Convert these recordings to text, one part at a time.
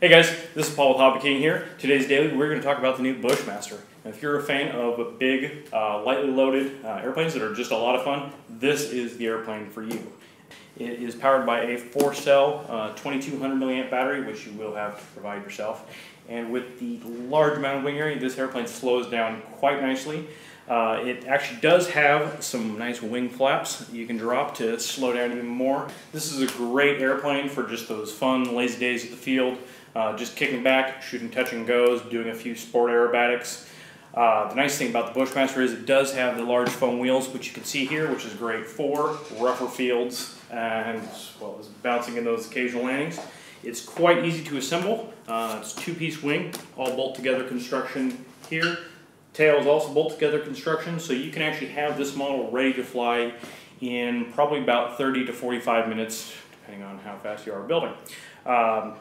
Hey guys, this is Paul with HobbyKing here. Today's daily, we're going to talk about the new Bushmaster. Now, if you're a fan of big, uh, lightly loaded uh, airplanes that are just a lot of fun, this is the airplane for you. It is powered by a four-cell, uh, 2200 milliamp battery, which you will have to provide yourself. And with the large amount of wing area, this airplane slows down quite nicely. Uh, it actually does have some nice wing flaps you can drop to slow down even more. This is a great airplane for just those fun, lazy days at the field. Uh, just kicking back, shooting touch and goes, doing a few sport aerobatics. Uh, the nice thing about the Bushmaster is it does have the large foam wheels, which you can see here, which is great for rougher fields and well it's bouncing in those occasional landings. It's quite easy to assemble. Uh, it's two-piece wing, all bolt-together construction here. Tail is also bolt-together construction, so you can actually have this model ready to fly in probably about 30 to 45 minutes, depending on how fast you are building. Um,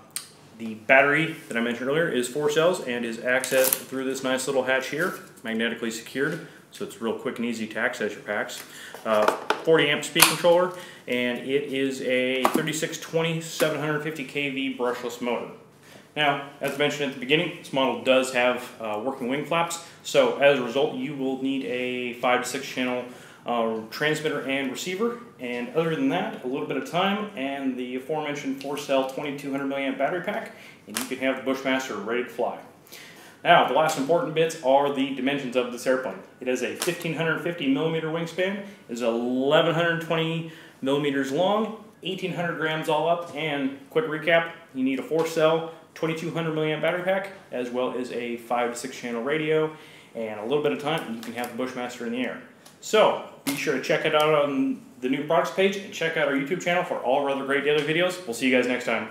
the battery that I mentioned earlier is four cells and is accessed through this nice little hatch here, magnetically secured, so it's real quick and easy to access your packs. Uh, 40 amp speed controller, and it is a 3620 750 kV brushless motor. Now, as mentioned at the beginning, this model does have uh, working wing flaps, so as a result, you will need a 5 to 6 channel uh, transmitter and receiver. And other than that, a little bit of time and the aforementioned 4-cell 2200 milliamp battery pack, and you can have the Bushmaster ready to fly. Now, the last important bits are the dimensions of this airplane. It has a 1550 millimeter wingspan, is 1120 millimeters long, 1800 grams all up, and quick recap, you need a 4-cell 2200 milliamp battery pack, as well as a 5 to 6 channel radio, and a little bit of time, and you can have the Bushmaster in the air. So, be sure to check it out on the new products page and check out our YouTube channel for all our other great daily videos. We'll see you guys next time.